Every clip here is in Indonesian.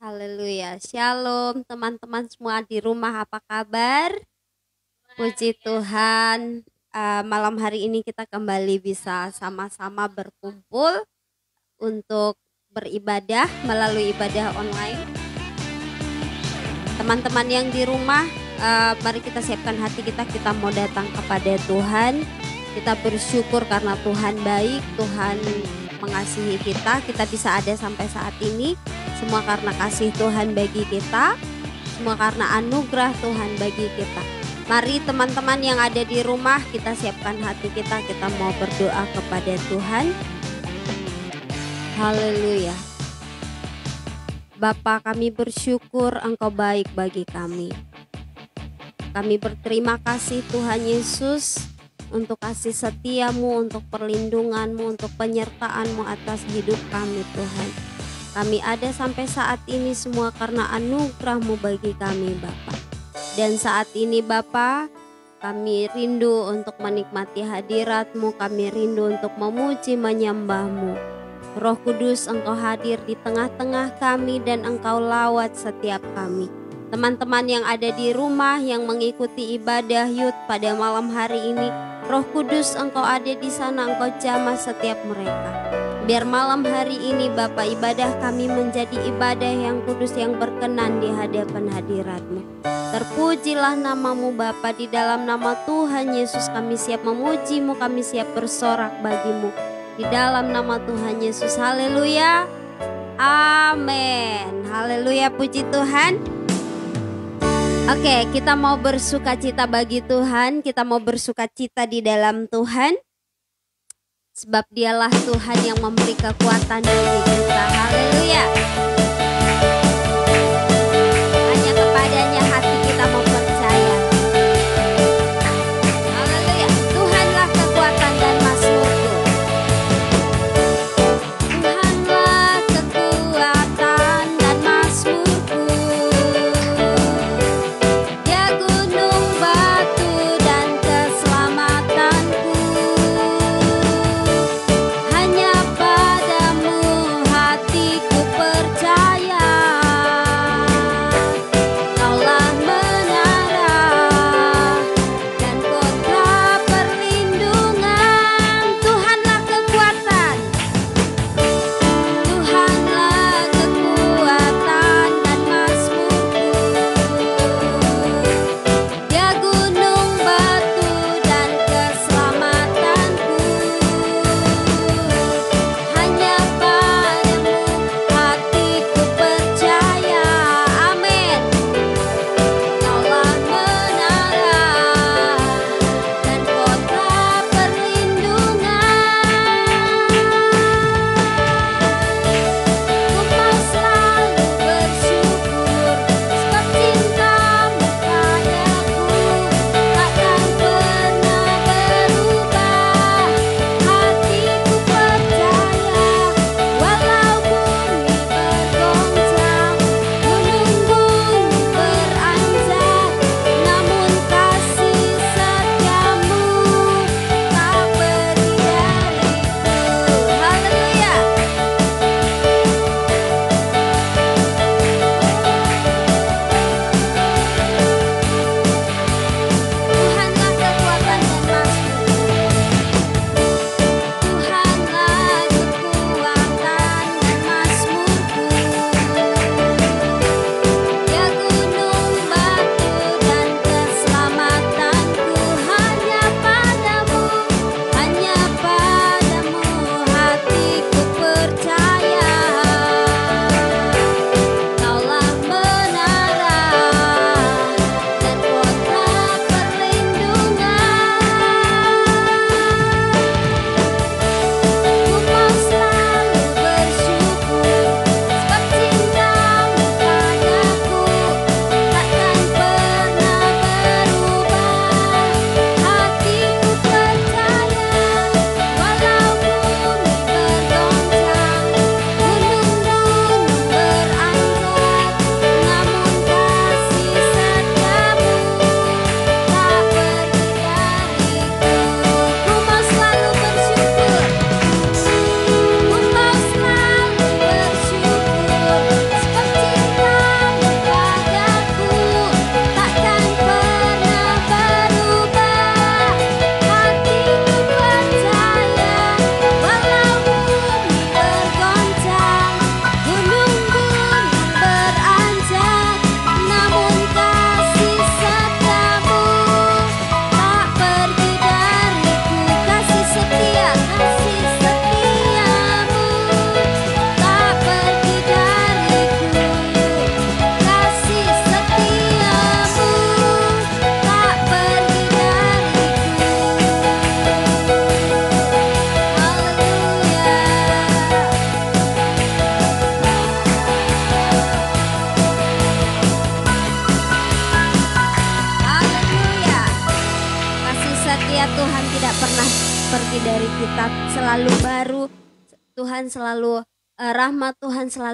Haleluya. Shalom teman-teman semua di rumah apa kabar? Puji Tuhan. Uh, malam hari ini kita kembali bisa sama-sama berkumpul untuk beribadah melalui ibadah online. Teman-teman yang di rumah, uh, mari kita siapkan hati kita, kita mau datang kepada Tuhan. Kita bersyukur karena Tuhan baik, Tuhan mengasihi kita, kita bisa ada sampai saat ini. Semua karena kasih Tuhan bagi kita, semua karena anugerah Tuhan bagi kita. Mari teman-teman yang ada di rumah kita siapkan hati kita, kita mau berdoa kepada Tuhan. Haleluya. Bapa kami bersyukur Engkau baik bagi kami. Kami berterima kasih Tuhan Yesus untuk kasih setiamu, untuk perlindunganmu, untuk penyertaanmu atas hidup kami Tuhan. Kami ada sampai saat ini semua karena anugerahmu bagi kami Bapa. Dan saat ini Bapa, kami rindu untuk menikmati hadiratmu, kami rindu untuk memuji menyembahmu. Roh Kudus engkau hadir di tengah-tengah kami dan engkau lawat setiap kami. Teman-teman yang ada di rumah yang mengikuti ibadah yud pada malam hari ini, Roh Kudus engkau ada di sana, engkau jamah setiap mereka. Biar malam hari ini Bapak ibadah kami menjadi ibadah yang kudus yang berkenan di hadapan hadiratmu. Terpujilah namamu Bapa di dalam nama Tuhan Yesus kami siap memujimu, kami siap bersorak bagimu. Di dalam nama Tuhan Yesus, haleluya. Amin. Haleluya, puji Tuhan. Oke, kita mau bersuka cita bagi Tuhan, kita mau bersuka cita di dalam Tuhan. Sebab dialah Tuhan yang memberi kekuatan bagi kita. Haleluya.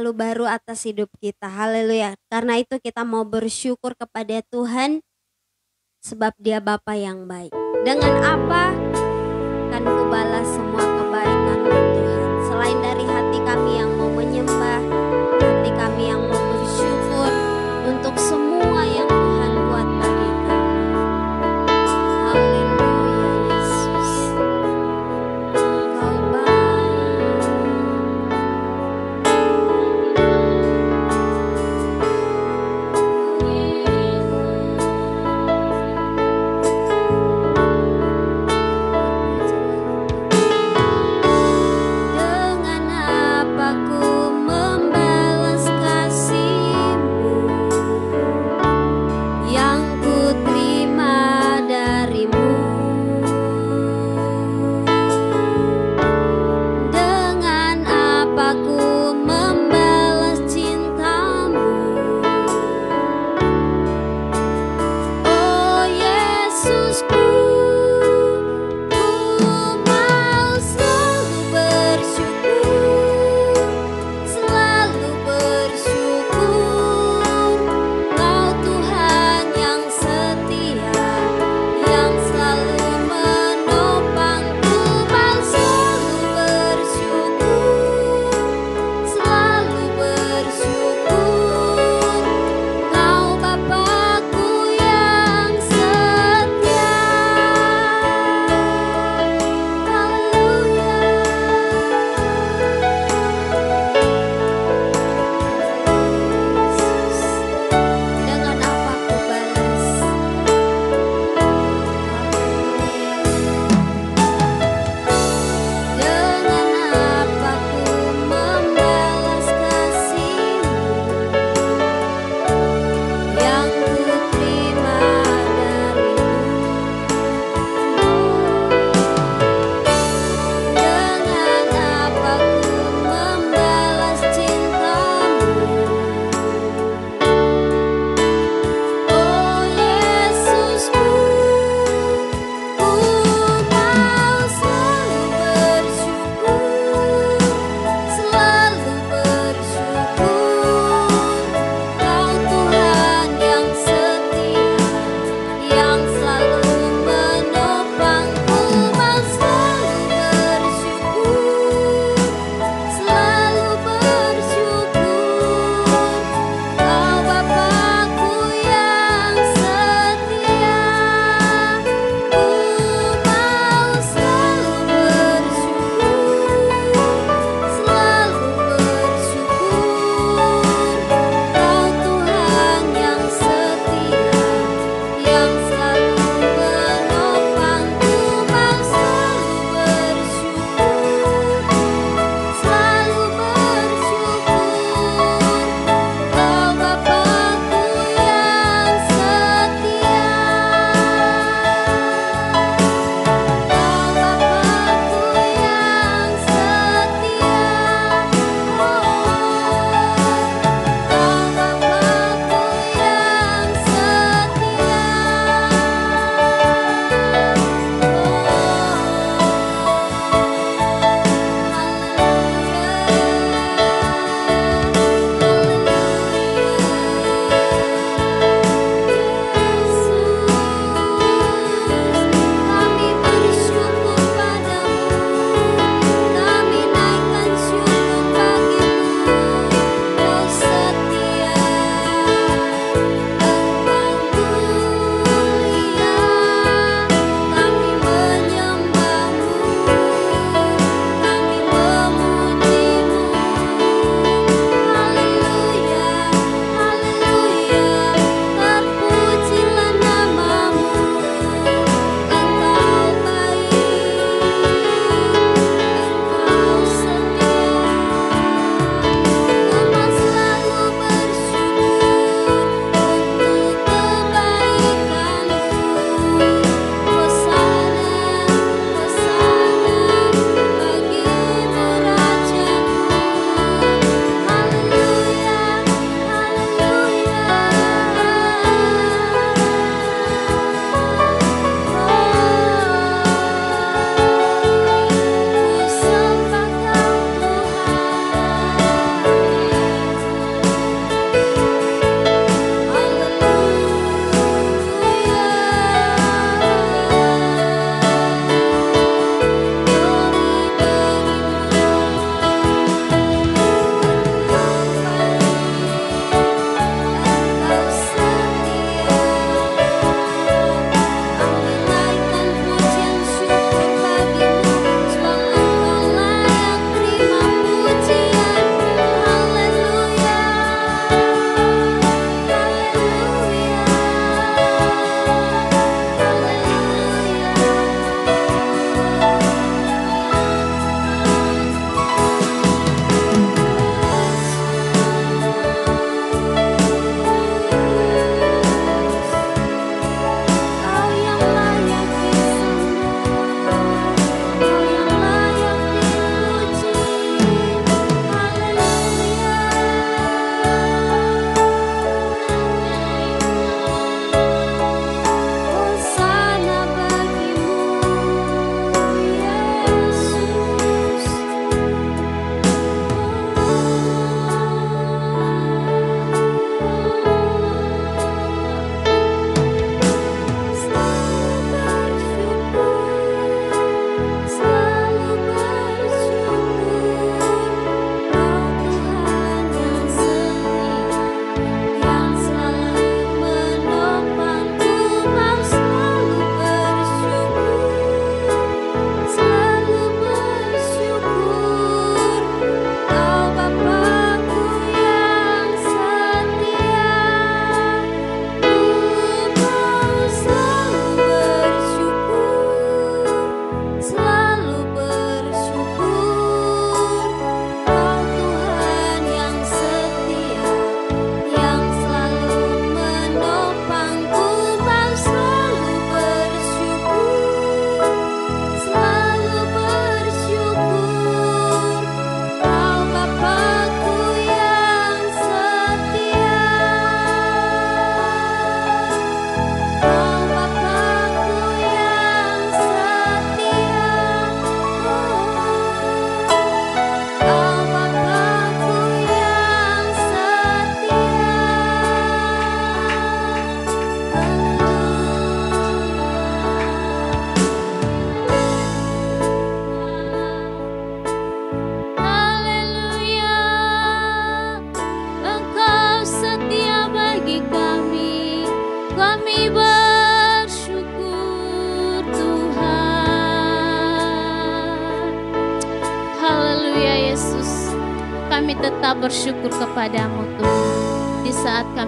Selalu baru atas hidup kita. Haleluya. Karena itu kita mau bersyukur kepada Tuhan sebab dia Bapa yang baik. Dengan apa? Kan kubalas semua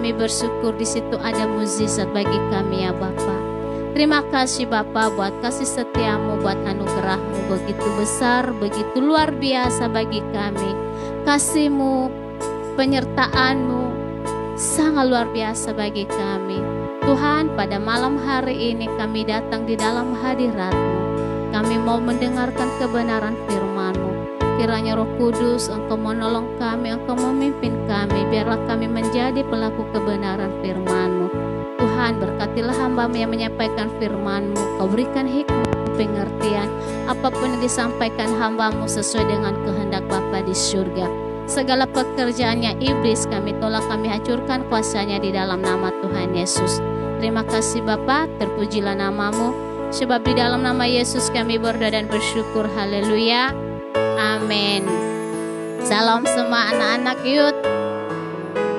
kami bersyukur di situ ada mukjizat bagi kami ya Bapa. Terima kasih Bapa buat kasih setiamu, buat anugerahmu begitu besar, begitu luar biasa bagi kami. Kasihmu, penyertaanmu sangat luar biasa bagi kami. Tuhan, pada malam hari ini kami datang di dalam hadiratmu. Kami mau mendengarkan kebenaran firman-Mu. Kiranya Roh Kudus Engkau menolong kami, Engkau memimpin kami, biarlah kami menjadi pelaku kebenaran firman-Mu. Tuhan berkatilah hambamu yang menyampaikan firman-Mu, Kau berikan hikmat pengertian, apa pun yang disampaikan hambamu sesuai dengan kehendak Bapa di surga. Segala pekerjaannya iblis kami tolak kami hancurkan kuasanya di dalam nama Tuhan Yesus. Terima kasih Bapa, terpujilah namamu. Sebab di dalam nama Yesus kami berdoa dan bersyukur. Haleluya. Amin. Salam semua anak-anak yud.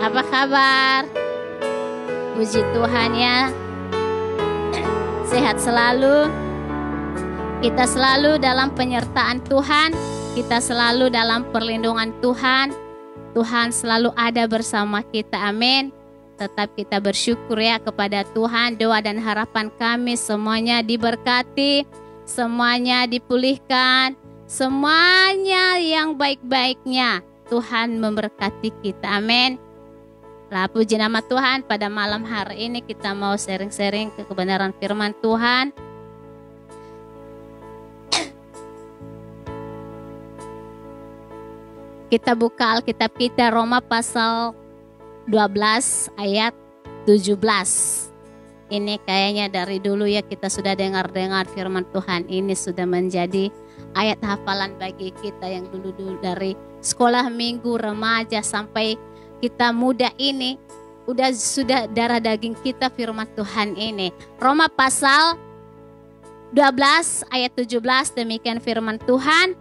Apa kabar? Puji Tuhan ya. Sehat selalu. Kita selalu dalam penyertaan Tuhan. Kita selalu dalam perlindungan Tuhan. Tuhan selalu ada bersama kita. Amin. Tetap kita bersyukur ya kepada Tuhan. Doa dan harapan kami semuanya diberkati, semuanya dipulihkan, semuanya yang baik-baiknya Tuhan memberkati kita. Amin. Lah puji nama Tuhan pada malam hari ini kita mau sharing-sharing ke kebenaran firman Tuhan. Kita buka Alkitab kita Roma pasal 12 ayat 17 ini kayaknya dari dulu ya kita sudah dengar-dengar firman Tuhan ini sudah menjadi ayat hafalan bagi kita yang dulu-dulu dari sekolah minggu remaja sampai kita muda ini udah sudah darah daging kita firman Tuhan ini. Roma pasal 12 ayat 17 demikian firman Tuhan.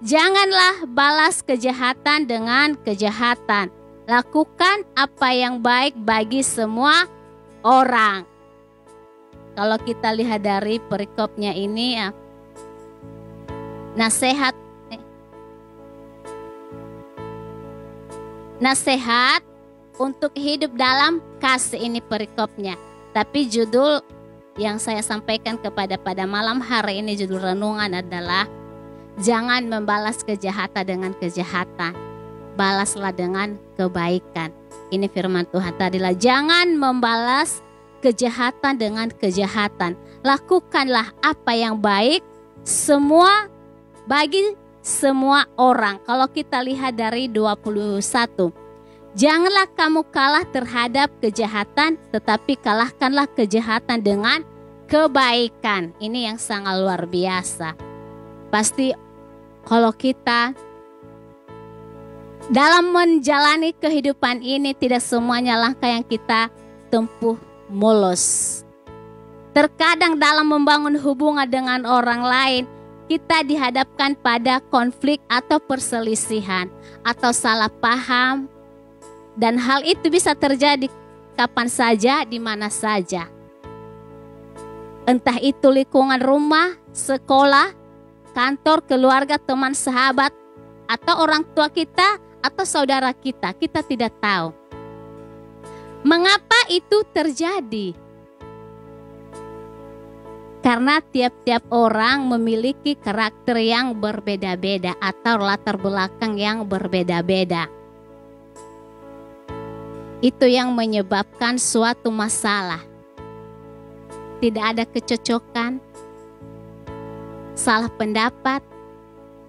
Janganlah balas kejahatan dengan kejahatan. Lakukan apa yang baik bagi semua orang. Kalau kita lihat dari perikopnya ini ya, nasihat nasihat untuk hidup dalam kasih ini perikopnya. Tapi judul yang saya sampaikan kepada pada malam hari ini judul renungan adalah jangan membalas kejahatan dengan kejahatan. Balaslah dengan kebaikan. Ini firman Tuhan tadilah jangan membalas kejahatan dengan kejahatan. Lakukanlah apa yang baik semua bagi semua orang. Kalau kita lihat dari 21. Janganlah kamu kalah terhadap kejahatan, tetapi kalahkanlah kejahatan dengan kebaikan. Ini yang sangat luar biasa. Pasti kalau kita dalam menjalani kehidupan ini tidak semuanya langkah yang kita tempuh mulus. Terkadang dalam membangun hubungan dengan orang lain, kita dihadapkan pada konflik atau perselisihan atau salah paham dan hal itu bisa terjadi kapan saja, di mana saja. Entah itu lingkungan rumah, sekolah, kantor, keluarga, teman, sahabat, atau orang tua kita atau saudara kita, kita tidak tahu. Mengapa itu terjadi? Karena tiap-tiap orang memiliki karakter yang berbeda-beda atau latar belakang yang berbeda-beda. Itu yang menyebabkan suatu masalah. Tidak ada kecocokan, salah pendapat,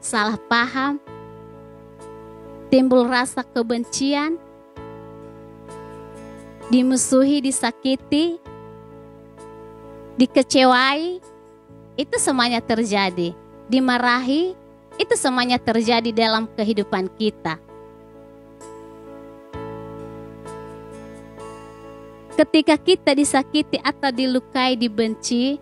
salah paham, timbul rasa kebencian, dimusuhi, disakiti, dikecewai, itu semuanya terjadi. Dimarahi, itu semuanya terjadi dalam kehidupan kita. Ketika kita disakiti atau dilukai, dibenci,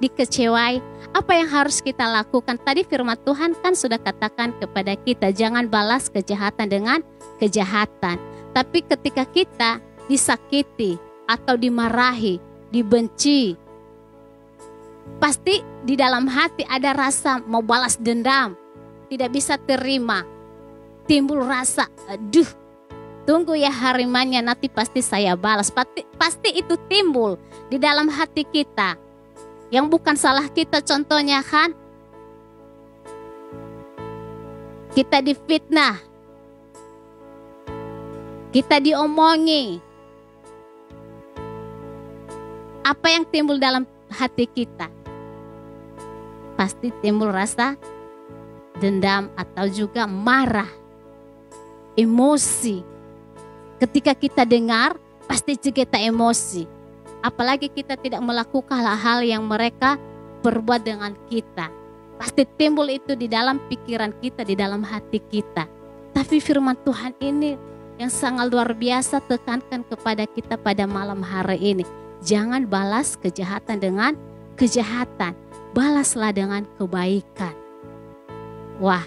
dikecewai, apa yang harus kita lakukan? Tadi firman Tuhan kan sudah katakan kepada kita, jangan balas kejahatan dengan kejahatan. Tapi ketika kita disakiti atau dimarahi, dibenci, pasti di dalam hati ada rasa mau balas dendam, tidak bisa terima. timbul rasa, aduh, tunggu ya harimanya nanti pasti saya balas. Pasti, pasti itu timbul di dalam hati kita. Yang bukan salah kita contohnya kan. Kita difitnah. Kita diomongi. Apa yang timbul dalam hati kita? Pasti timbul rasa dendam atau juga marah. Emosi. Ketika kita dengar, pasti juga kita emosi. Apalagi kita tidak melakukan hal-hal yang mereka perbuat dengan kita. Pasti timbul itu di dalam pikiran kita, di dalam hati kita. Tapi firman Tuhan ini yang sangat luar biasa tekankan kepada kita pada malam hari ini. Jangan balas kejahatan dengan kejahatan. Balaslah dengan kebaikan. Wah,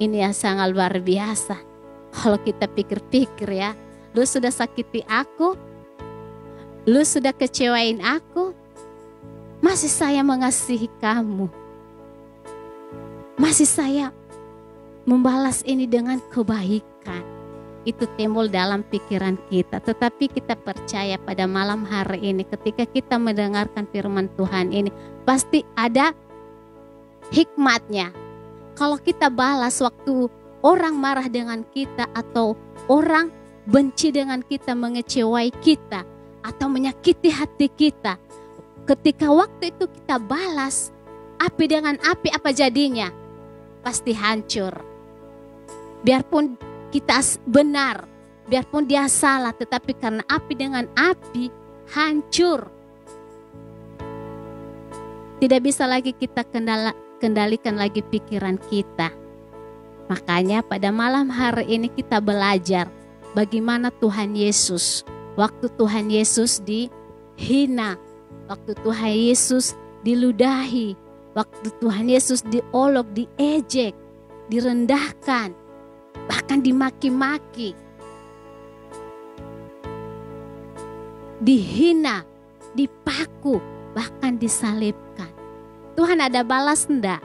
ini yang sangat luar biasa. Kalau kita pikir-pikir ya, lu sudah sakiti aku, Lu sudah kecewain aku, masih saya mengasihi kamu. Masih saya membalas ini dengan kebaikan. Itu timbul dalam pikiran kita. Tetapi kita percaya pada malam hari ini ketika kita mendengarkan firman Tuhan ini. Pasti ada hikmatnya. Kalau kita balas waktu orang marah dengan kita atau orang benci dengan kita, mengecewai kita atau menyakiti hati kita. Ketika waktu itu kita balas, api dengan api apa jadinya? Pasti hancur. Biarpun kita benar, biarpun dia salah, tetapi karena api dengan api hancur. Tidak bisa lagi kita kendala, kendalikan lagi pikiran kita. Makanya pada malam hari ini kita belajar bagaimana Tuhan Yesus waktu Tuhan Yesus dihina, waktu Tuhan Yesus diludahi, waktu Tuhan Yesus diolok, diejek, direndahkan, bahkan dimaki-maki, dihina, dipaku, bahkan disalibkan. Tuhan ada balas enggak?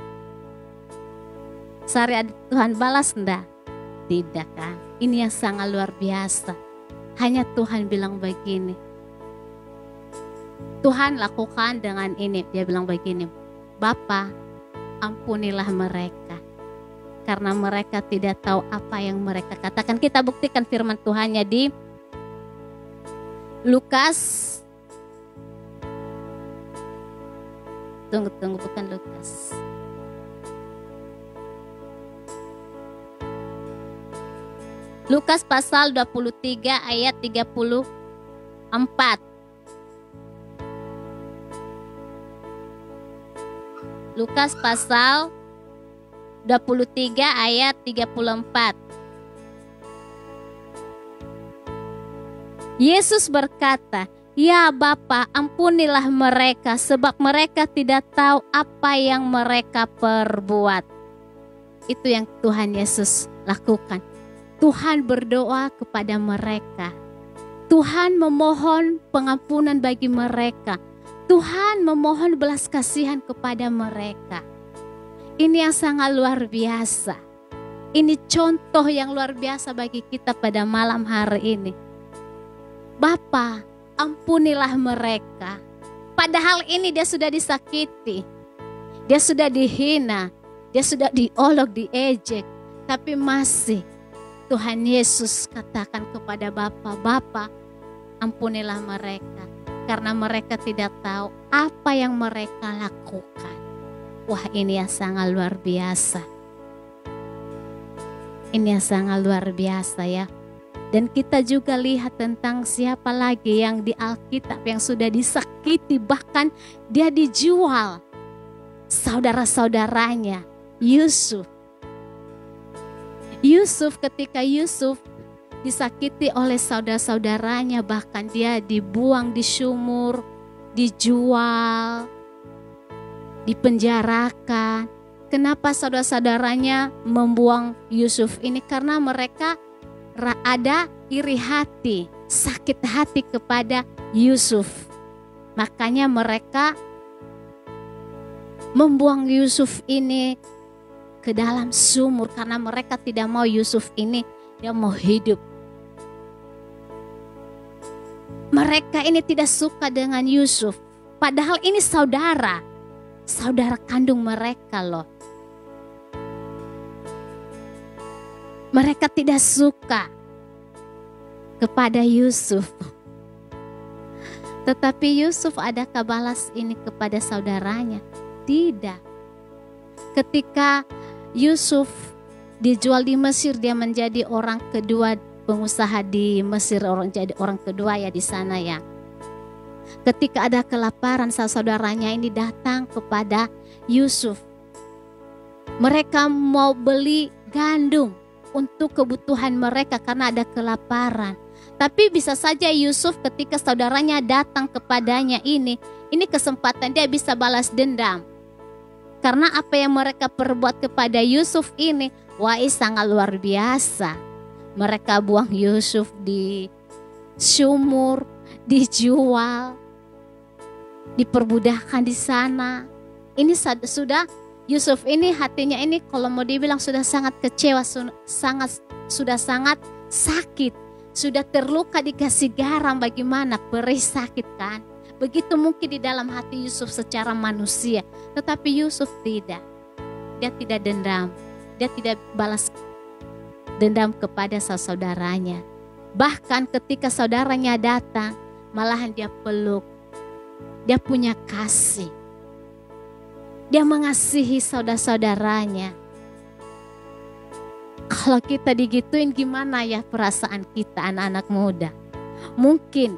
Sari Tuhan balas enggak? Tidak kan? Ini yang sangat luar biasa hanya Tuhan bilang begini. Tuhan lakukan dengan ini. Dia bilang begini. Bapa, ampunilah mereka. Karena mereka tidak tahu apa yang mereka katakan. Kita buktikan firman Tuhannya di Lukas. Tunggu, tunggu, bukan Lukas. Lukas pasal 23 ayat 34. Lukas pasal 23 ayat 34. Yesus berkata, Ya Bapa, ampunilah mereka sebab mereka tidak tahu apa yang mereka perbuat. Itu yang Tuhan Yesus lakukan. Tuhan berdoa kepada mereka. Tuhan memohon pengampunan bagi mereka. Tuhan memohon belas kasihan kepada mereka. Ini yang sangat luar biasa. Ini contoh yang luar biasa bagi kita pada malam hari ini. Bapa, ampunilah mereka. Padahal ini dia sudah disakiti. Dia sudah dihina. Dia sudah diolok, diejek. Tapi masih Tuhan Yesus katakan kepada Bapa, Bapa, ampunilah mereka karena mereka tidak tahu apa yang mereka lakukan. Wah, ini yang sangat luar biasa. Ini yang sangat luar biasa ya. Dan kita juga lihat tentang siapa lagi yang di Alkitab yang sudah disakiti bahkan dia dijual saudara-saudaranya Yusuf Yusuf ketika Yusuf disakiti oleh saudara-saudaranya bahkan dia dibuang di sumur, dijual, dipenjarakan. Kenapa saudara-saudaranya membuang Yusuf ini? Karena mereka ada iri hati, sakit hati kepada Yusuf. Makanya mereka membuang Yusuf ini ke dalam sumur karena mereka tidak mau Yusuf ini dia mau hidup. Mereka ini tidak suka dengan Yusuf, padahal ini saudara, saudara kandung mereka loh. Mereka tidak suka kepada Yusuf. Tetapi Yusuf adakah balas ini kepada saudaranya? Tidak. Ketika Yusuf dijual di Mesir, dia menjadi orang kedua pengusaha di Mesir, orang jadi orang kedua ya di sana ya. Ketika ada kelaparan, saudaranya ini datang kepada Yusuf. Mereka mau beli gandum untuk kebutuhan mereka karena ada kelaparan. Tapi bisa saja Yusuf ketika saudaranya datang kepadanya ini, ini kesempatan dia bisa balas dendam. Karena apa yang mereka perbuat kepada Yusuf ini, wah sangat luar biasa. Mereka buang Yusuf di sumur, dijual, diperbudahkan di sana. Ini sudah Yusuf ini hatinya ini kalau mau dibilang sudah sangat kecewa, sangat sudah sangat sakit. Sudah terluka dikasih garam bagaimana? Perih sakit kan? Begitu mungkin di dalam hati Yusuf secara manusia tetapi Yusuf tidak. Dia tidak dendam. Dia tidak balas dendam kepada saudaranya bahkan ketika saudaranya datang malahan dia peluk dia punya kasih dia mengasihi saudara-saudaranya kalau kita digituin gimana ya perasaan kita anak-anak muda? Mungkin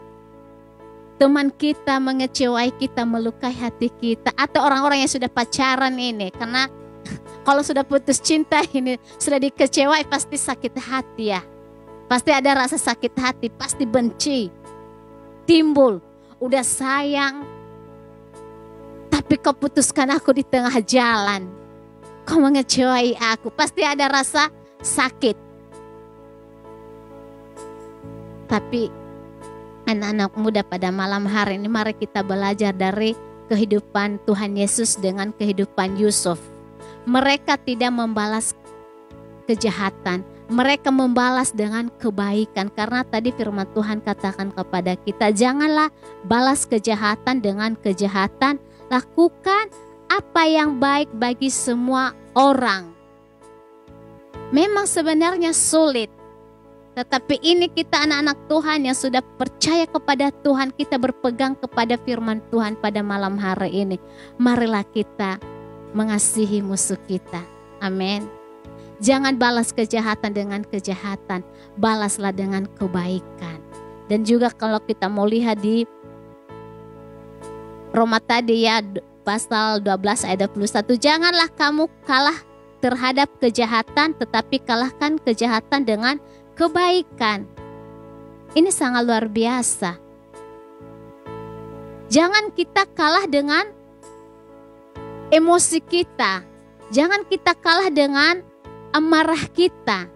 teman kita mengecewai kita, melukai hati kita atau orang-orang yang sudah pacaran ini karena kalau sudah putus cinta ini sudah dikecewai pasti sakit hati ya. Pasti ada rasa sakit hati, pasti benci. Timbul, udah sayang. Tapi kau putuskan aku di tengah jalan. Kau mengecewai aku, pasti ada rasa sakit. Tapi anak-anak muda pada malam hari ini mari kita belajar dari kehidupan Tuhan Yesus dengan kehidupan Yusuf. Mereka tidak membalas kejahatan, mereka membalas dengan kebaikan karena tadi firman Tuhan katakan kepada kita janganlah balas kejahatan dengan kejahatan lakukan apa yang baik bagi semua orang memang sebenarnya sulit. Tetapi ini kita anak-anak Tuhan yang sudah percaya kepada Tuhan, kita berpegang kepada firman Tuhan pada malam hari ini. Marilah kita mengasihi musuh kita. Amin. Jangan balas kejahatan dengan kejahatan, balaslah dengan kebaikan. Dan juga kalau kita mau lihat di Roma tadi ya pasal 12 ayat 21, janganlah kamu kalah terhadap kejahatan, tetapi kalahkan kejahatan dengan kebaikan. Ini sangat luar biasa. Jangan kita kalah dengan emosi kita. Jangan kita kalah dengan amarah kita.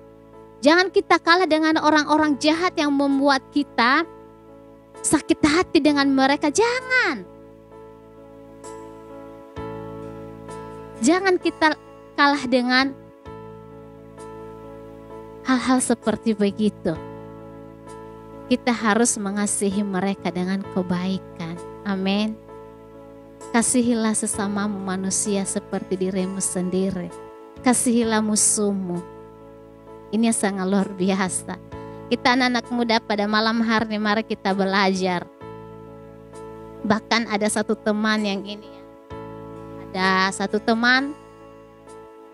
Jangan kita kalah dengan orang-orang jahat yang membuat kita sakit hati dengan mereka. Jangan. Jangan kita kalah dengan hal-hal seperti begitu. Kita harus mengasihi mereka dengan kebaikan. Amin. Kasihilah sesamamu manusia seperti dirimu sendiri. Kasihilah musuhmu. Ini sangat luar biasa. Kita anak-anak muda pada malam hari ini mari kita belajar. Bahkan ada satu teman yang ini. Ada satu teman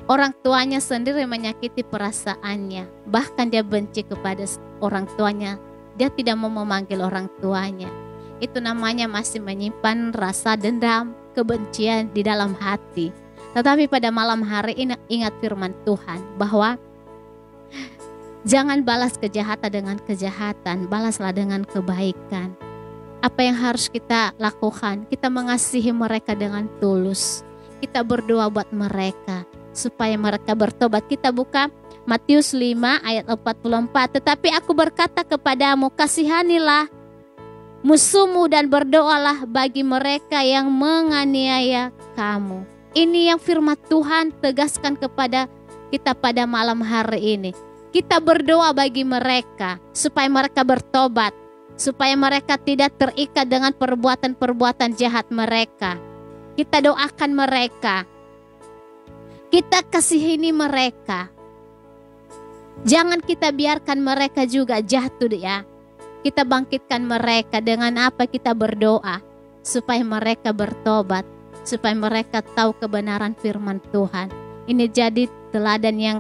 Orang tuanya sendiri menyakiti perasaannya, bahkan dia benci kepada orang tuanya. Dia tidak mau memanggil orang tuanya. Itu namanya masih menyimpan rasa dendam, kebencian di dalam hati. Tetapi pada malam hari ini ingat firman Tuhan bahwa jangan balas kejahatan dengan kejahatan, balaslah dengan kebaikan. Apa yang harus kita lakukan? Kita mengasihi mereka dengan tulus. Kita berdoa buat mereka supaya mereka bertobat. Kita buka Matius 5 ayat 44. Tetapi aku berkata kepadamu, kasihanilah musuhmu dan berdoalah bagi mereka yang menganiaya kamu. Ini yang firman Tuhan tegaskan kepada kita pada malam hari ini. Kita berdoa bagi mereka supaya mereka bertobat, supaya mereka tidak terikat dengan perbuatan-perbuatan jahat mereka. Kita doakan mereka. Kita kasihini mereka. Jangan kita biarkan mereka juga jatuh ya. Kita bangkitkan mereka dengan apa kita berdoa supaya mereka bertobat supaya mereka tahu kebenaran firman Tuhan. Ini jadi teladan yang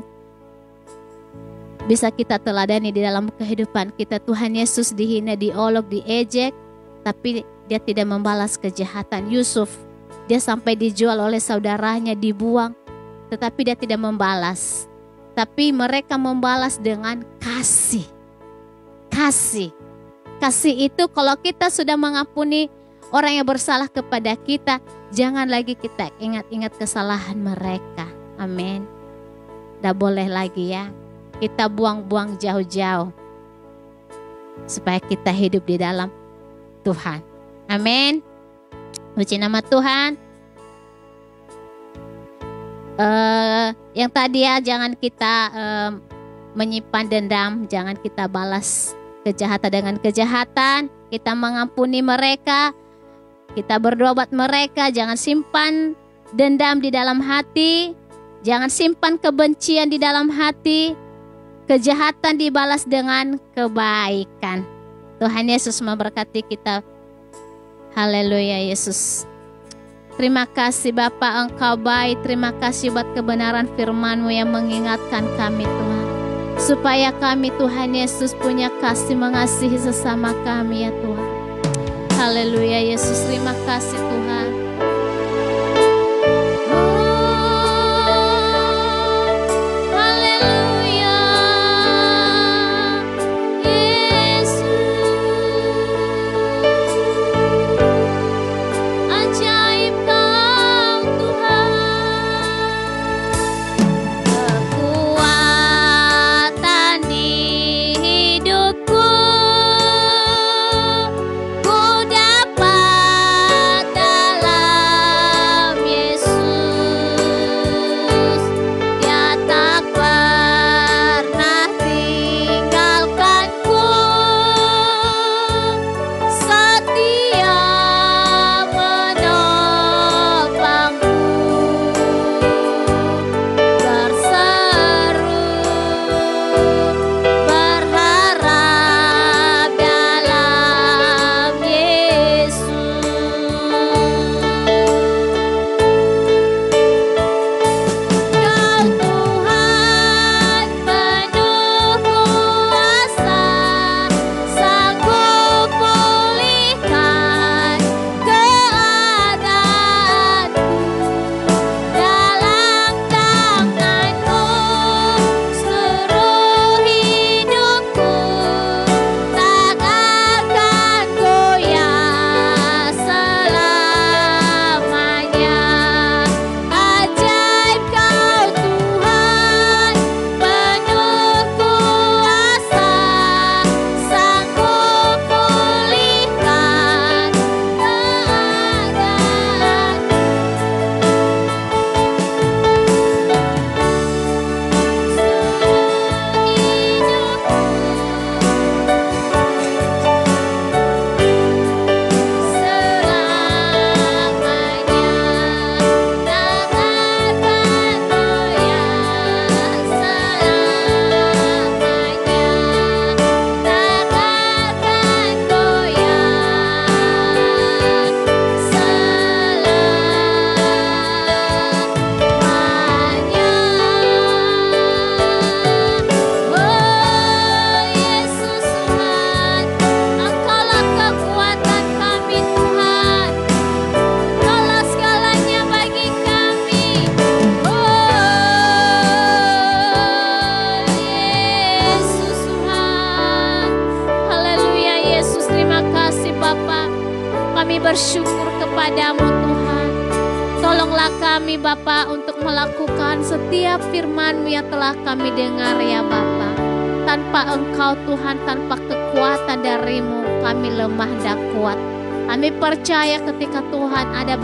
bisa kita teladani di dalam kehidupan kita. Tuhan Yesus dihina, diolok, diejek, tapi dia tidak membalas kejahatan. Yusuf, dia sampai dijual oleh saudaranya, dibuang, tetapi dia tidak membalas. Tapi mereka membalas dengan kasih. Kasih. Kasih itu kalau kita sudah mengampuni orang yang bersalah kepada kita, jangan lagi kita ingat-ingat kesalahan mereka. Amin. Tidak boleh lagi ya. Kita buang-buang jauh-jauh. Supaya kita hidup di dalam Tuhan. Amin. Puji nama Tuhan. Uh, yang tadi ya jangan kita uh, menyimpan dendam, jangan kita balas kejahatan dengan kejahatan. Kita mengampuni mereka, kita berdoa buat mereka, jangan simpan dendam di dalam hati, jangan simpan kebencian di dalam hati. Kejahatan dibalas dengan kebaikan. Tuhan Yesus memberkati kita. Haleluya Yesus. Terima kasih Bapa Engkau baik. Terima kasih buat kebenaran firman-Mu yang mengingatkan kami Tuhan. Supaya kami Tuhan Yesus punya kasih mengasihi sesama kami ya Tuhan. Haleluya Yesus, terima kasih Tuhan.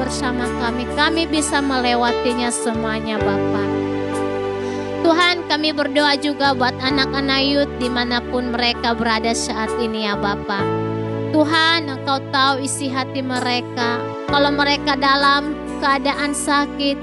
Bersama kami, kami bisa melewatinya semuanya Bapak. Tuhan kami berdoa juga buat anak-anak youth di mana pun mereka berada saat ini ya Bapak. Tuhan Engkau tahu isi hati mereka. Kalau mereka dalam keadaan sakit,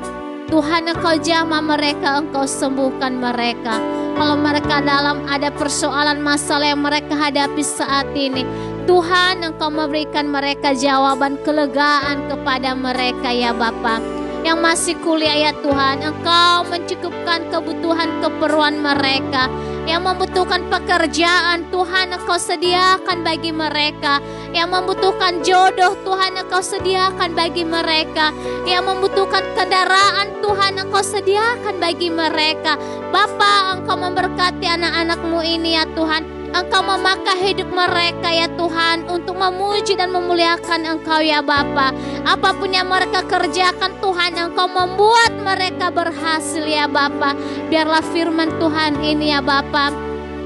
Tuhan Engkau jamah mereka, Engkau sembuhkan mereka. Kalau mereka dalam ada persoalan masalah yang mereka hadapi saat ini, Tuhan Engkau memberikan mereka jawaban kelegaan kepada mereka ya Bapak. Yang masih kuliah ya Tuhan, Engkau mencukupkan kebutuhan keperluan mereka yang membutuhkan pekerjaan Tuhan Engkau sediakan bagi mereka. Yang membutuhkan jodoh Tuhan Engkau sediakan bagi mereka. Yang membutuhkan kendaraan Tuhan Engkau sediakan bagi mereka. Bapa Engkau memberkati anak-anakmu ini ya Tuhan Engkau memakai hidup mereka ya Tuhan untuk memuji dan memuliakan Engkau ya Bapa. Apa pun yang mereka kerjakan Tuhan Engkau membuat mereka berhasil ya Bapa. Biarlah firman Tuhan ini ya Bapa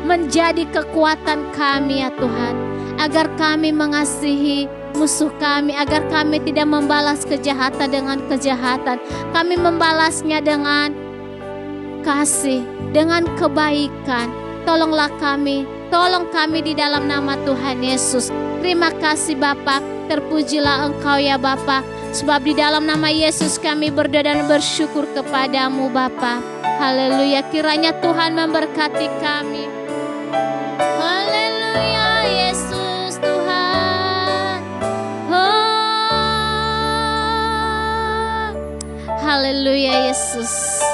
menjadi kekuatan kami ya Tuhan. Agar kami mengasihi musuh kami agar kami tidak membalas kejahatan dengan kejahatan. Kami membalasnya dengan kasih, dengan kebaikan. Tolonglah kami Tolong kami di dalam nama Tuhan Yesus. Terima kasih Bapa, terpujilah Engkau ya Bapa. Sebab di dalam nama Yesus kami berdoa dan bersyukur kepadamu Bapa. Haleluya, kiranya Tuhan memberkati kami. Haleluya, Yesus Tuhan. Oh. Haleluya, Yesus.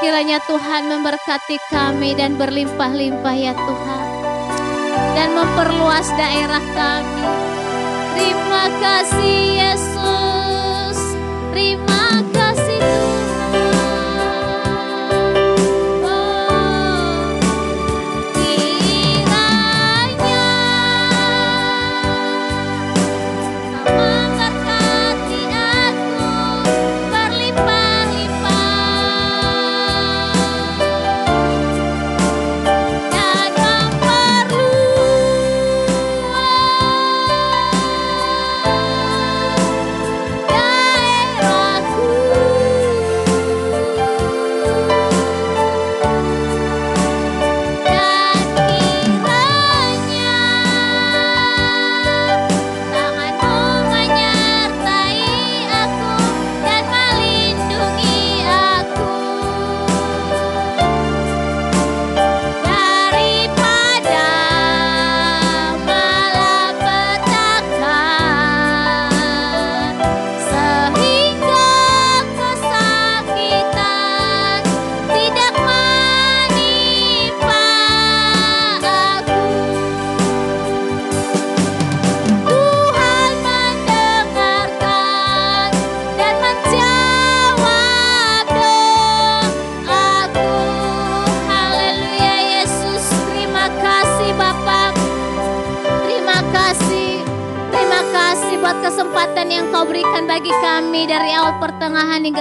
Kiranya Tuhan memberkati kami dan berlimpah-limpah ya Tuhan. Dan memperluas daerah kami. Terima kasih Yesus.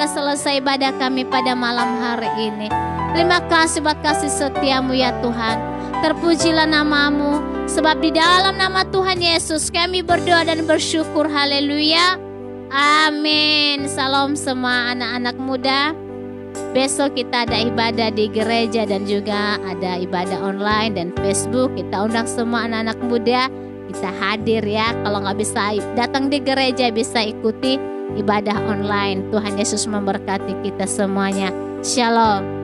Selesai ibadah kami pada malam hari ini. Terima kasih buat kasih setiamu ya Tuhan. Terpujilah namamu, sebab di dalam nama Tuhan Yesus kami berdoa dan bersyukur. Haleluya. Amin. Salam semua anak-anak muda. Besok kita ada ibadah di gereja dan juga ada ibadah online dan Facebook. Kita undang semua anak-anak muda. Kita hadir ya. Kalau nggak bisa datang di gereja bisa ikuti ibadah online. Tuhan Yesus memberkati kita semuanya. Shalom.